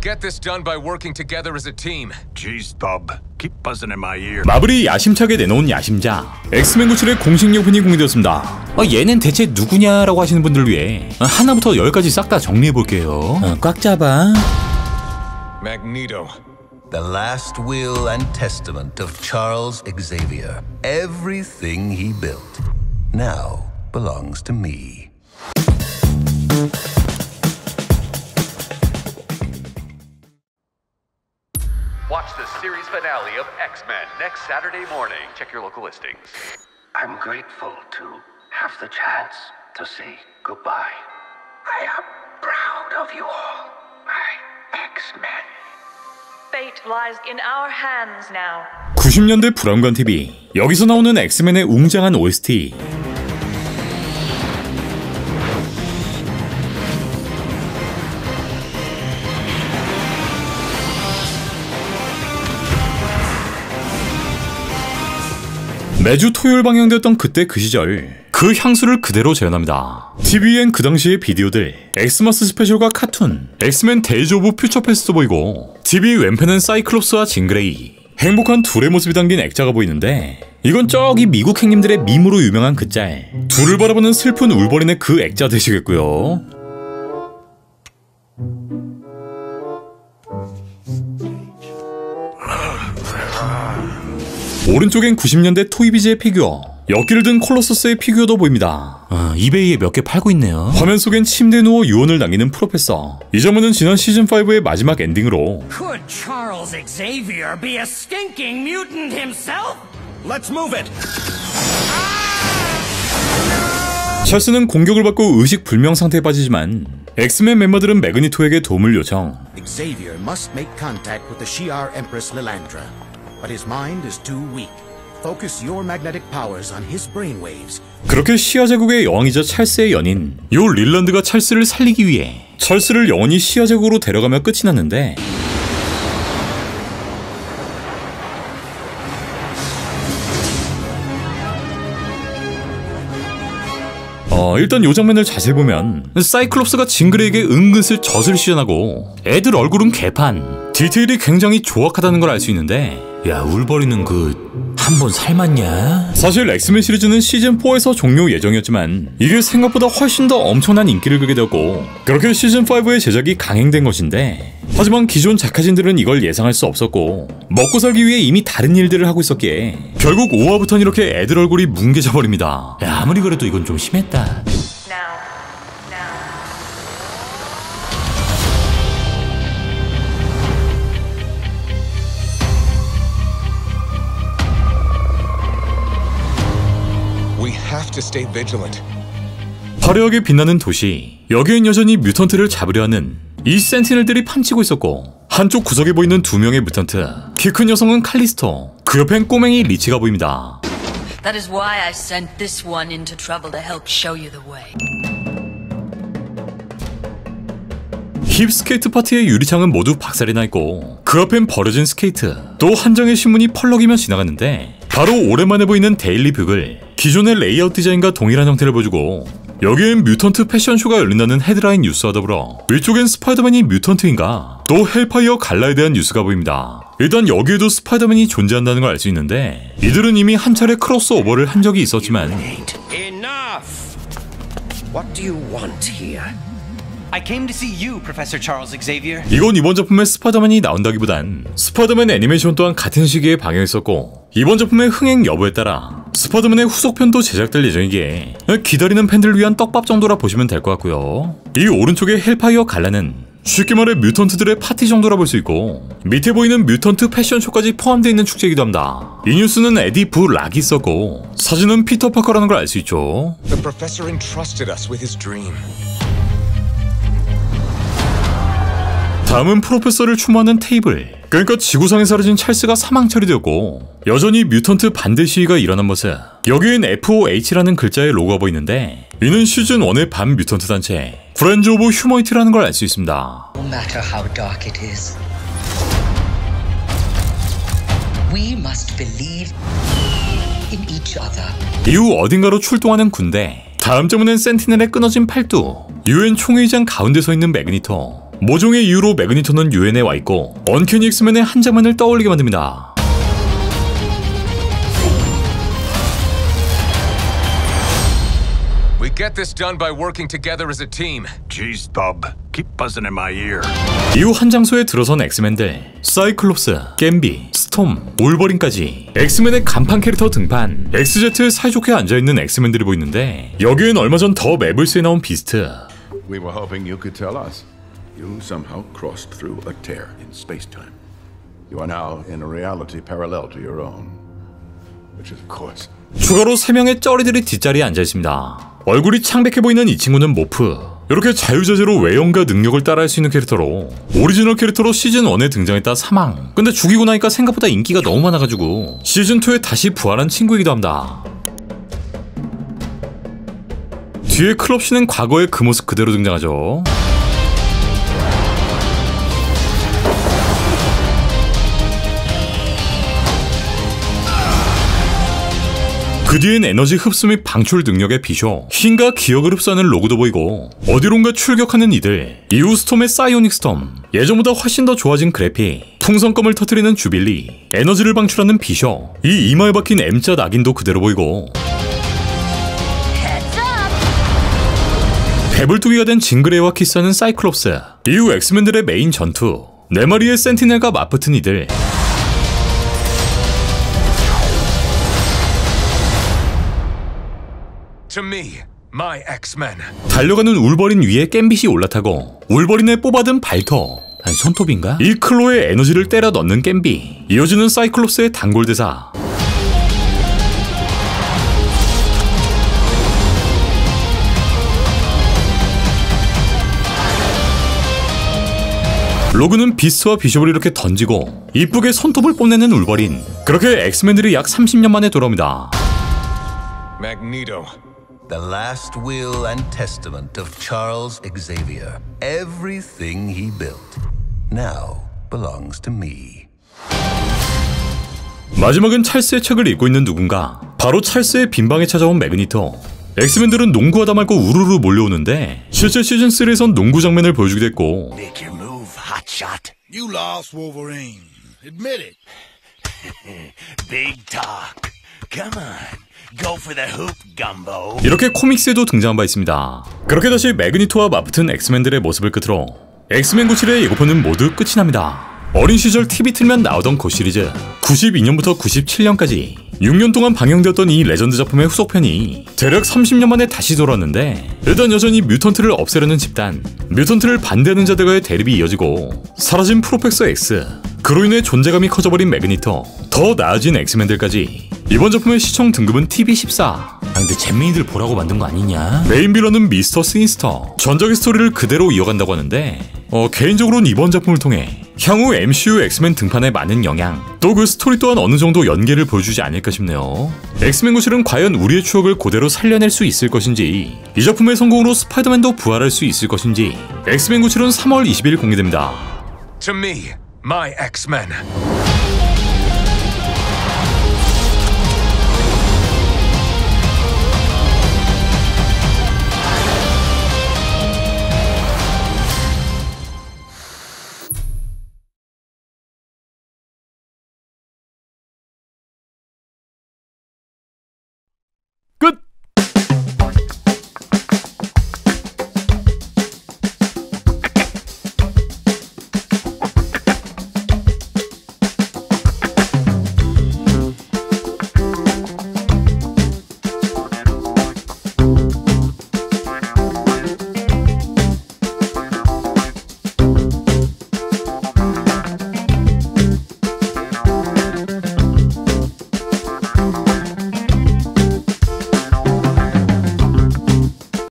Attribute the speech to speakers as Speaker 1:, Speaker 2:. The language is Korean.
Speaker 1: get this done by working together as a team.
Speaker 2: Jeez, Bob. Keep buzzing in my ear.
Speaker 3: 마블이 야심차게 내놓은 야심작 엑스맨 구출의 공식 용품이 공개되었습니다. 어, 얘는 대체 누구냐라고 하시는 분들을 위해 어, 하나부터 열까지 싹 다 정리해 볼게요. 어, 꽉 잡아.
Speaker 1: Magneto.
Speaker 4: The last will and testament of Charles Xavier. Everything he built now belongs to me.
Speaker 5: Watch the series finale of X Men next Saturday morning. Check your local listings.
Speaker 6: I'm grateful to have the chance to say goodbye. I am proud of you all, my X-Men.
Speaker 7: Fate lies in our hands now.
Speaker 3: 90년대 브라운관 TV 여기서 나오는 엑스맨의 웅장한 OST 매주 토요일 방영되었던 그때 그 시절 그 향수를 그대로 재현합니다. TV엔 그 당시의 비디오들 엑스마스 스페셜과 카툰 엑스맨 Days of Future Past도 보이고 TV 왼편은 사이클롭스와 진그레이 행복한 둘의 모습이 담긴 액자가 보이는데 이건 저기 미국 행님들의 밈으로 유명한 그 짤 둘을 바라보는 슬픈 울버린의 그 액자 되시겠고요. 오른쪽엔 90년대 토이비즈의 피규어 역기를 든 콜로서스의 피규어도 보입니다. 아, 이베이에 몇 개 팔고 있네요. 화면 속엔 침대 누워 유언을 남기는 프로페서. 이 장면은 지난 시즌5의 마지막 엔딩으로
Speaker 8: Could Charles Xavier be a stinking mutant himself?
Speaker 2: Let's move it.
Speaker 3: 찰스는 공격을 받고 의식 불명 상태에 빠지지만 엑스맨 멤버들은 매그니토에게 도움을 요청.
Speaker 9: But his mind is too weak. Focus your magnetic powers on his brainwaves.
Speaker 3: 그렇게 시아 제국의 여왕이자 찰스의 연인 요 릴란드가 찰스를 살리기 위해 찰스를 영원히 시아 제국으로 데려가며 끝이 났는데 어, 일단 요 장면을 자세히 보면 사이클롭스가 징그레에게 은근슬 젖을 시전하고 애들 얼굴은 개판 디테일이 굉장히 조악하다는 걸 알 수 있는데 야 울버리는 그 한번 삶았냐? 사실 엑스맨 시리즈는 시즌4에서 종료 예정이었지만 이게 생각보다 훨씬 더 엄청난 인기를 끌게 되었고 그렇게 시즌5의 제작이 강행된 것인데 하지만 기존 작가진들은 이걸 예상할 수 없었고 먹고 살기 위해 이미 다른 일들을 하고 있었기에 결국 5화부터는 이렇게 애들 얼굴이 뭉개져 버립니다. 야, 아무리 그래도 이건 좀 심했다. 화려하게 빛나는 도시 여기엔 여전히 mutant를 잡으려 하는 이 센티넬들이 판치고 있었고 한쪽 구석에 보이는 두 명의 mutant 키 큰 여성은 칼리스토 그 옆엔 꼬맹이 리치가 보입니다
Speaker 10: That is why I sent this one into trouble to help show you the way.
Speaker 3: 힙 스케이트 파티의 유리창은 모두 박살이 나 있고 그 앞엔 버려진 스케이트 또 한 장의 신문이 펄럭이며 지나가는데 바로 오랜만에 보이는 데일리 뷰글 기존의 레이아웃 디자인과 동일한 형태를 보여주고 여기엔 mutant 패션쇼가 열린다는 헤드라인 뉴스와 더불어 위쪽엔 스파이더맨이 mutant인가 또 헬파이어 갈라에 대한 뉴스가 보입니다. 일단 여기에도 스파이더맨이 존재한다는 걸 알 수 있는데 이들은 이미 한 차례 크로스오버를 한 적이 있었지만
Speaker 8: you.
Speaker 3: 이건 이번 작품에 스파이더맨이 나온다기보단 스파이더맨 애니메이션 또한 같은 시기에 방영했었고 이번 작품의 흥행 여부에 따라 스파이더맨의 후속편도 제작될 예정이기에 기다리는 팬들을 위한 떡밥 정도라 보시면 될 것 같고요. 이 오른쪽의 헬파이어 갈라는 쉽게 말해 mutant들의 파티 정도라 볼 수 있고 밑에 보이는 mutant 패션쇼까지 포함되어 있는 축제이기도 합니다. 이 뉴스는 에디 브록이 썼고 사진은 피터 파커라는 걸 알 수 있죠. 다음은 프로페서를 추모하는 테이블. 그러니까 지구상에 사라진 찰스가 사망 처리되었고 여전히 mutant 반대 시위가 일어난 모습. 여기엔 FOH라는 글자의 로고가 보이는데 이는 시즌 1의 반 mutant 단체 Friends of Humanity라는 걸 알 수 있습니다. 이후 어딘가로 출동하는 군대. 다음 장면엔 센티넬의 끊어진 팔뚝. 유엔 총회의장 가운데 서 있는 매그니토. 모종의 이유로 매그니토는 유엔에 와 있고 Uncanny 엑스맨의 한 장면을 떠올리게 만듭니다.
Speaker 1: We get this done by working together as a team.
Speaker 2: Jeez, Bob. Keep buzzing in my ear.
Speaker 3: 이후 한 장소에 들어선 엑스맨들 사이클롭스, 겜비, 스톰, 올버린까지 엑스맨의 간판 캐릭터 등판 XZ에 사이좋게 앉아있는 엑스맨들이 보이는데 여기엔 얼마 전 더 매블스에 나온 비스트
Speaker 11: We were hoping you could tell us. You somehow crossed through a tear in space-time. You are now in a reality parallel to your own. Which of course
Speaker 3: 추가로 3명의 쩌리들이 뒷자리에 앉아있습니다 얼굴이 창백해 보이는 이 친구는 모프 이렇게 자유자재로 외형과 능력을 따라할 수 있는 캐릭터로 오리지널 캐릭터로 시즌1에 등장했다 사망 근데 죽이고 나니까 생각보다 인기가 너무 많아가지고 시즌2에 다시 부활한 친구이기도 합니다 뒤에 클럽씨는 과거의 그 모습 그대로 등장하죠 그 뒤엔 에너지 흡수 및 방출 능력의 비숍, 힘과 기억을 흡수하는 로그도 보이고 어디론가 출격하는 이들, 이후 스톰의 psionic storm, 예전보다 훨씬 더 좋아진 그래픽, 풍선껌을 터트리는 주빌리, 에너지를 방출하는 비숍, 이 이마에 박힌 M자 낙인도 그대로 보이고. 배불뚝이가 된 진그레이와 키스하는 사이클롭스, 이후 엑스맨들의 메인 전투, 네 마리의 센티넬과 맞붙은 이들, 달려가는 울버린 위에 겜빗이 올라타고 울버린의 뽑아든 발터. 아니 손톱인가? 이 클로의 에너지를 때려 넣는 겜비 이어지는 사이클롭스의 단골 대사. 로그는 비스와 비숍을 이렇게 던지고 이쁘게 손톱을 뽐내는 울버린. 그렇게 엑스맨들이 약 30년 만에 돌아옵니다.
Speaker 1: Magneto.
Speaker 4: The last will and testament of Charles Xavier. Everything he built now belongs to me.
Speaker 3: 마지막은 찰스의 책을 읽고 있는 누군가 바로 찰스의 빈방에 찾아온 매그니토 엑스맨들은 농구하다 말고 우르르 몰려오는데 실제 시즌3에선 농구 장면을 보여주기도 했고 이렇게 코믹스에도 등장한 바 있습니다 그렇게 다시 매그니토와 맞붙은 엑스맨들의 모습을 끝으로 엑스맨 97의 예고편은 모두 끝이 납니다 어린 시절 TV 틀면 나오던 고 시리즈 92년부터 97년까지 6년 동안 방영되었던 이 레전드 작품의 후속편이 대략 30년 만에 다시 돌아왔는데 일단 여전히 mutant를 없애려는 집단 mutant를 반대하는 자들과의 대립이 이어지고 사라진 프로페서 X 그로 인해 존재감이 커져버린 매그니토 더 나아진 엑스맨들까지 이번 작품의 시청 등급은 TV14 아 근데 잼민이들 보라고 만든 거 아니냐? 메인 빌런은 미스터 시니스터. 전작의 스토리를 그대로 이어간다고 하는데 어, 개인적으로는 이번 작품을 통해 향후 MCU 엑스맨 등판에 많은 영향. 또 그 스토리 또한 어느 정도 연계를 보여주지 않을까 싶네요. 엑스맨 구칠은 과연 우리의 추억을 그대로 살려낼 수 있을 것인지 이 작품의 성공으로 스파이더맨도 부활할 수 있을 것인지 엑스맨 구칠은 3월 20일 공개됩니다